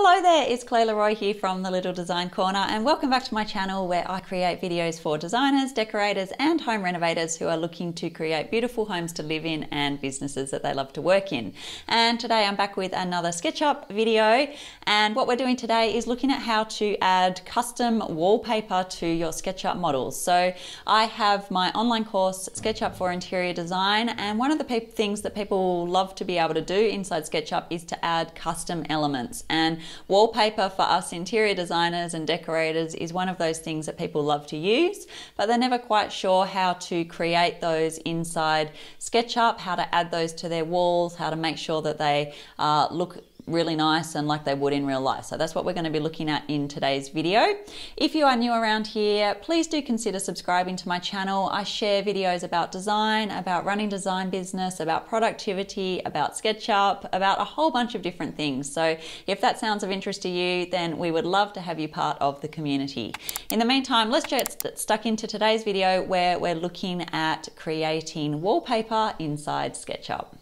Hello there, it's Clare Le Roy here from the Little Design Corner and welcome back to my channel where I create videos for designers, decorators and home renovators who are looking to create beautiful homes to live in and businesses that they love to work in. And today I'm back with another SketchUp video and what we're doing today is looking at how to add custom wallpaper to your SketchUp models. So I have my online course SketchUp for Interior Design and one of the things that people love to be able to do inside SketchUp is to add custom elements and Wallpaper for us interior designers and decorators is one of those things that people love to use, but they're never quite sure how to create those inside SketchUp, how to add those to their walls, how to make sure that they uh, look really nice and like they would in real life. So that's what we're going to be looking at in today's video. If you are new around here, please do consider subscribing to my channel. I share videos about design, about running design business, about productivity, about SketchUp, about a whole bunch of different things. So if that sounds of interest to you, then we would love to have you part of the community. In the meantime, let's get stuck into today's video where we're looking at creating wallpaper inside SketchUp.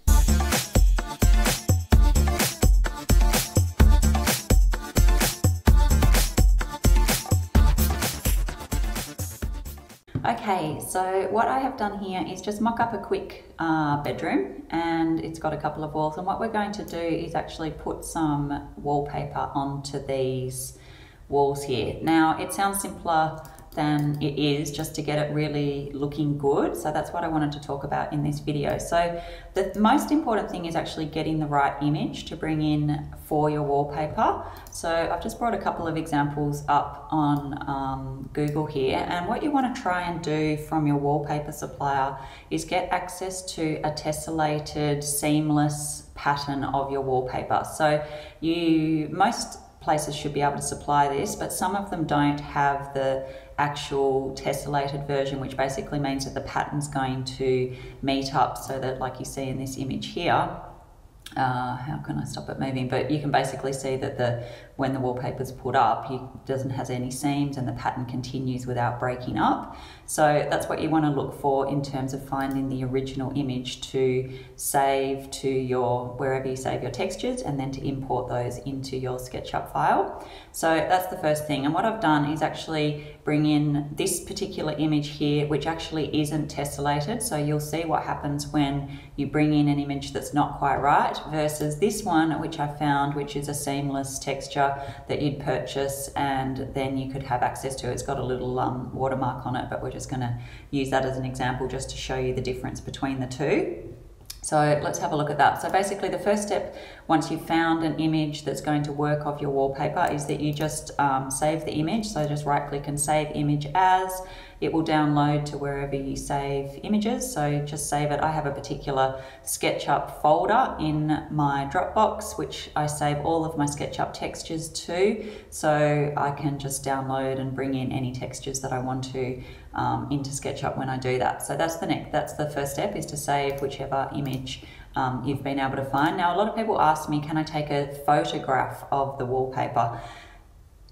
Okay, so what I have done here is just mock up a quick uh, bedroom and it's got a couple of walls and what we're going to do is actually put some wallpaper onto these walls here. Now it sounds simpler than it is just to get it really looking good. So that's what I wanted to talk about in this video. So the most important thing is actually getting the right image to bring in for your wallpaper. So I've just brought a couple of examples up on um, Google here. And what you want to try and do from your wallpaper supplier is get access to a tessellated, seamless pattern of your wallpaper. So you, most places should be able to supply this, but some of them don't have the actual tessellated version, which basically means that the pattern's going to meet up so that, like you see in this image here, uh, how can I stop it moving? But you can basically see that the when the wallpaper's put up, it doesn't has any seams and the pattern continues without breaking up. So that's what you want to look for in terms of finding the original image to save to your, wherever you save your textures and then to import those into your SketchUp file. So that's the first thing. And what I've done is actually bring in this particular image here, which actually isn't tessellated. So you'll see what happens when you bring in an image that's not quite right versus this one, which I found, which is a seamless texture that you'd purchase and then you could have access to. It's got a little um, watermark on it, but we're just going to use that as an example just to show you the difference between the two. So let's have a look at that. So basically the first step, once you've found an image that's going to work off your wallpaper is that you just um, save the image. So just right click and save image as, it will download to wherever you save images. So just save it. I have a particular SketchUp folder in my Dropbox, which I save all of my SketchUp textures to. So I can just download and bring in any textures that I want to um, into SketchUp when I do that. So that's the next, that's the first step is to save whichever image um, you've been able to find. Now, a lot of people ask me, can I take a photograph of the wallpaper?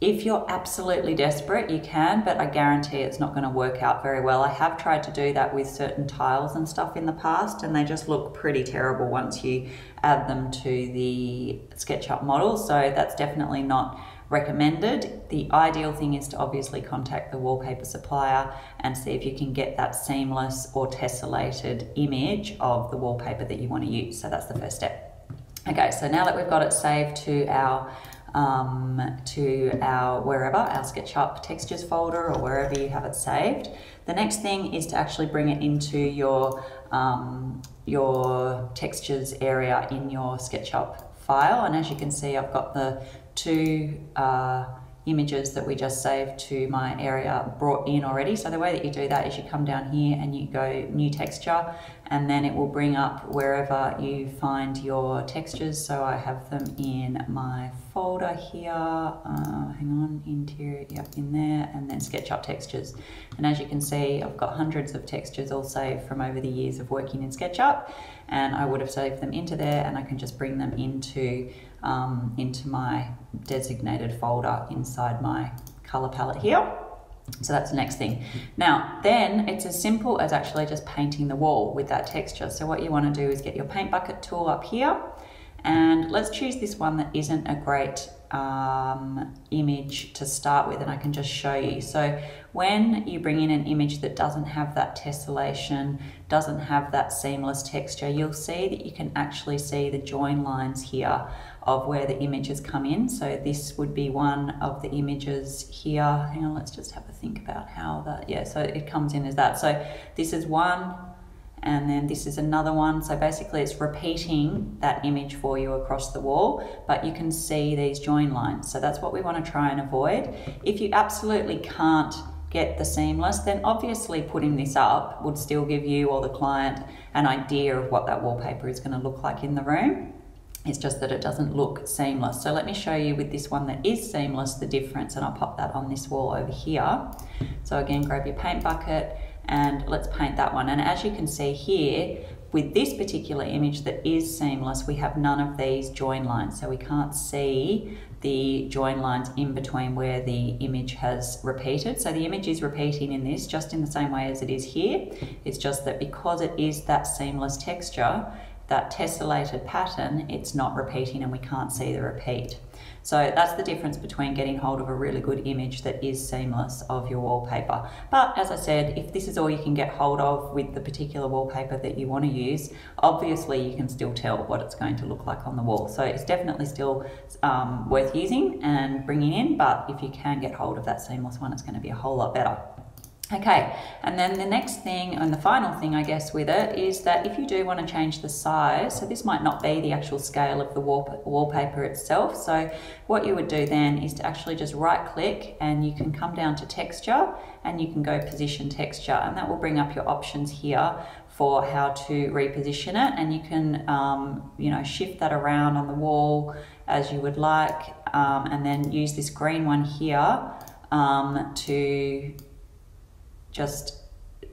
If you're absolutely desperate, you can, but I guarantee it's not going to work out very well. I have tried to do that with certain tiles and stuff in the past, and they just look pretty terrible once you add them to the SketchUp model. So that's definitely not recommended. The ideal thing is to obviously contact the wallpaper supplier and see if you can get that seamless or tessellated image of the wallpaper that you want to use. So that's the first step. Okay, so now that we've got it saved to our um, to our wherever, our SketchUp textures folder or wherever you have it saved. The next thing is to actually bring it into your, um, your textures area in your SketchUp file. And as you can see, I've got the two uh, images that we just saved to my area brought in already. So the way that you do that is you come down here and you go new texture and then it will bring up wherever you find your textures. So I have them in my folder here, uh, hang on, interior, yep, in there, and then SketchUp textures. And as you can see, I've got hundreds of textures all saved from over the years of working in SketchUp and I would have saved them into there and I can just bring them into um, into my designated folder inside my color palette here. So that's the next thing. Now, then it's as simple as actually just painting the wall with that texture. So what you want to do is get your paint bucket tool up here and let's choose this one that isn't a great um, image to start with and I can just show you. So when you bring in an image that doesn't have that tessellation, doesn't have that seamless texture, you'll see that you can actually see the join lines here of where the images come in. So this would be one of the images here. Hang on, let's just have a think about how that, yeah, so it comes in as that. So this is one, and then this is another one. So basically it's repeating that image for you across the wall, but you can see these join lines. So that's what we want to try and avoid. If you absolutely can't get the seamless, then obviously putting this up would still give you or the client an idea of what that wallpaper is going to look like in the room. It's just that it doesn't look seamless. So let me show you with this one that is seamless the difference and I'll pop that on this wall over here. So again, grab your paint bucket and let's paint that one. And as you can see here, with this particular image that is seamless, we have none of these join lines. So we can't see the join lines in between where the image has repeated. So the image is repeating in this just in the same way as it is here. It's just that because it is that seamless texture, that tessellated pattern, it's not repeating and we can't see the repeat. So that's the difference between getting hold of a really good image that is seamless of your wallpaper. But as I said, if this is all you can get hold of with the particular wallpaper that you want to use, obviously you can still tell what it's going to look like on the wall. So it's definitely still um, worth using and bringing in, but if you can get hold of that seamless one, it's going to be a whole lot better. Okay, and then the next thing and the final thing I guess with it is that if you do want to change the size, so this might not be the actual scale of the wallpaper itself, so what you would do then is to actually just right click and you can come down to texture and you can go position texture and that will bring up your options here for how to reposition it and you can um, you know shift that around on the wall as you would like um, and then use this green one here um, to just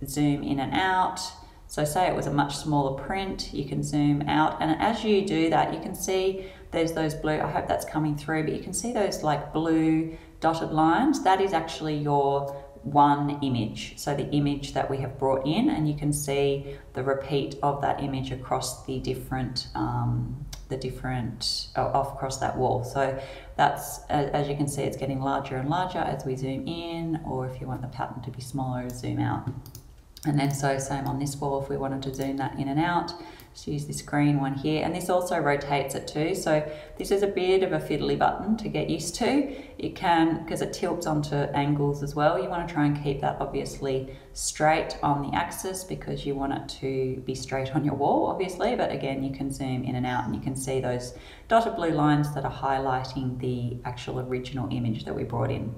zoom in and out. So say it was a much smaller print, you can zoom out. And as you do that, you can see there's those blue, I hope that's coming through, but you can see those like blue dotted lines. That is actually your one image. So the image that we have brought in and you can see the repeat of that image across the different um, the different uh, off across that wall. So that's as you can see it's getting larger and larger as we zoom in or if you want the pattern to be smaller zoom out. And then so same on this wall if we wanted to zoom that in and out just use this green one here and this also rotates it too. So this is a bit of a fiddly button to get used to. It can because it tilts onto angles as well. You want to try and keep that obviously straight on the axis because you want it to be straight on your wall obviously. But again you can zoom in and out and you can see those dotted blue lines that are highlighting the actual original image that we brought in.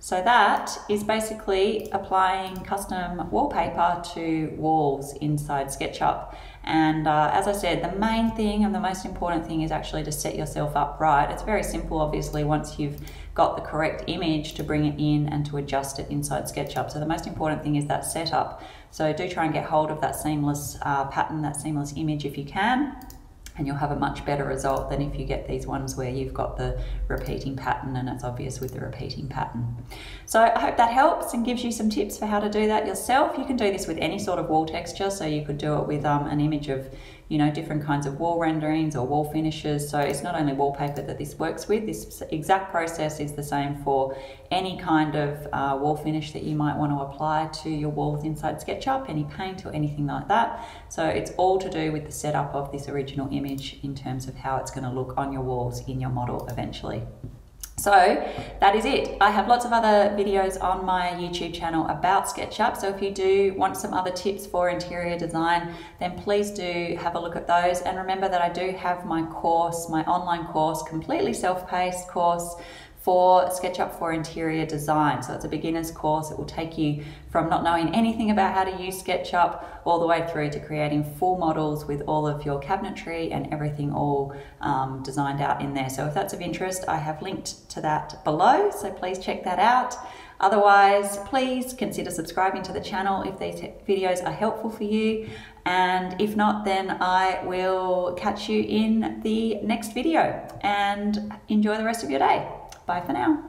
So that is basically applying custom wallpaper to walls inside SketchUp. And uh, as I said, the main thing and the most important thing is actually to set yourself up right. It's very simple, obviously, once you've got the correct image to bring it in and to adjust it inside SketchUp. So the most important thing is that setup. So do try and get hold of that seamless uh, pattern, that seamless image if you can and you'll have a much better result than if you get these ones where you've got the repeating pattern and it's obvious with the repeating pattern. So I hope that helps and gives you some tips for how to do that yourself. You can do this with any sort of wall texture, so you could do it with um, an image of you know, different kinds of wall renderings or wall finishes. So it's not only wallpaper that this works with, this exact process is the same for any kind of uh, wall finish that you might want to apply to your walls inside SketchUp, any paint or anything like that. So it's all to do with the setup of this original image in terms of how it's going to look on your walls in your model eventually. So that is it. I have lots of other videos on my YouTube channel about SketchUp. So if you do want some other tips for interior design, then please do have a look at those. And remember that I do have my course, my online course, completely self-paced course for SketchUp for interior design. So it's a beginner's course. It will take you from not knowing anything about how to use SketchUp all the way through to creating full models with all of your cabinetry and everything all um, designed out in there. So if that's of interest, I have linked to that below. So please check that out. Otherwise, please consider subscribing to the channel if these videos are helpful for you. And if not, then I will catch you in the next video and enjoy the rest of your day. Bye for now.